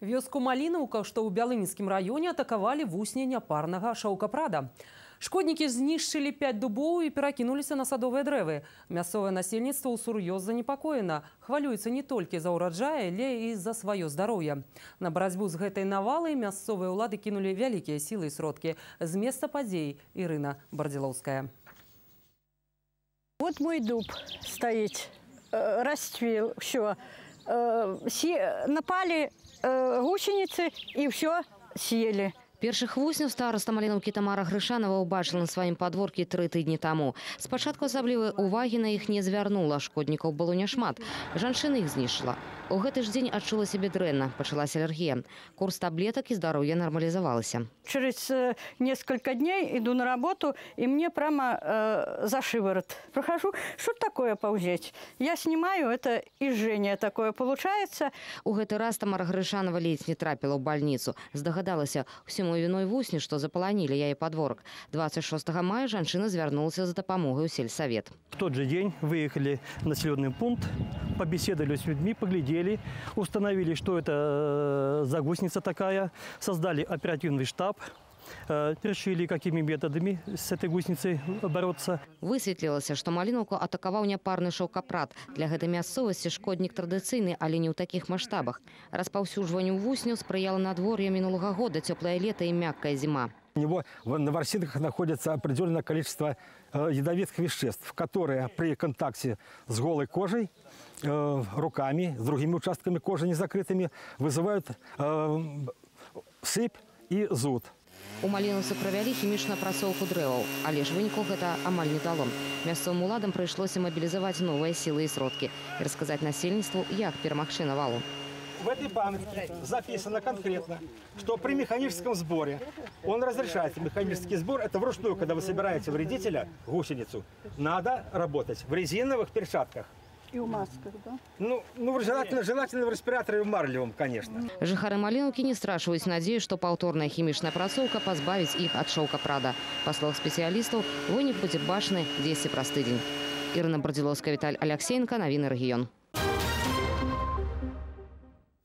Вёску Малінаўка, што ў бялынскім раёне атакавалі вусні няпарнага шаўкапрада. Шкоднікі знішчылі 5 дубоў і перакінуліся на садовыя дрэвы. Мясцовае насельніцтва ў сур'ёз занепакоена. Хвалюецца не толькі за ўраджае, але і за сваё здароўе. На барацьбу з гэтай навалай мясцовыя ўлады кінулі вялікія сілы і сродкі. З места падзей Ірына Бардзілоўская. Вот мой дуб стоит, э, расцвел, все. Напали э, гусеницы и все съели. Першых вусняў староста Малінаўкі Тамара Грышанова ўбачыла на сваім падворкі тры тыдні таму. Спачатку асаблівай увагі на іх не звярнула, шкоднікаў было няшмат. Жанчына іх знішчыла. У гэты ж дзень адчула сябе дрэнна, пачалася алергія. Курс таблетак і здароўя нармалізавалася. Через э, несколько дней иду на работу, и мне прямо э, за шиворот. Прохожу, что такое ползеть? Я снимаю, это изжение такое получается. У гэты раз Тамара Грышанова ледзь не трапіла ў бальніцу. Здагадалася, усяму віной вусні, што запаланілі яе падворак. 26 мая жанчына звярнулася за дапамогай у сельсавет. В тот же день выехали в населенный пункт, побеседовали с людьми, поглядели, установили, что это э, за гусеница такая, создали оперативный штаб, э, решили, какими методами с этой гусеницей бороться. Высветлілася, што малінаўку атакаваў няпарны шаўкапрад. Для гэтай мясцовасці шкоднік традыцыйны, але не ў такіх маштабах. Распаўсюджванню вусняў спрыяла надвор'е мінулага года, цёплае лета і мяккая зіма. У него в- на ворсинках находится определенное количество э, ядовитых веществ, которые при контакте с голой кожей, э, руками, с другими участками кожи незакрытыми вызывают э, сыпь и зуд. У малінаўцы правялі хімічную апрацоўку дрэваў, але ж вынікаў гэта амаль не дало. Мясцовым уладам прыйшлося мабілізаваць новыя сілы і сродкі і расказаць насельніцтву, як перамагчы навалу. В этой памятке записано конкретно, что при механическом сборе, он разрешается, механический сбор, это вручную, когда вы собираете вредителя, гусеницу, надо работать в резиновых перчатках. И в масках, да? Ну, ну желательно, желательно в респираторе в марлевом, конечно. Жыхары малінаўкі не страшваюць надзею, што паўторная хімічная апрацоўка пазбавіць іх ад шоўкапрада. Па словах спецыялістаў, вынік будзе бачны дзесьці праз тыдзень. Ірына Бардзілоўская, Віталь Аляксеенка, навіны рэгіён.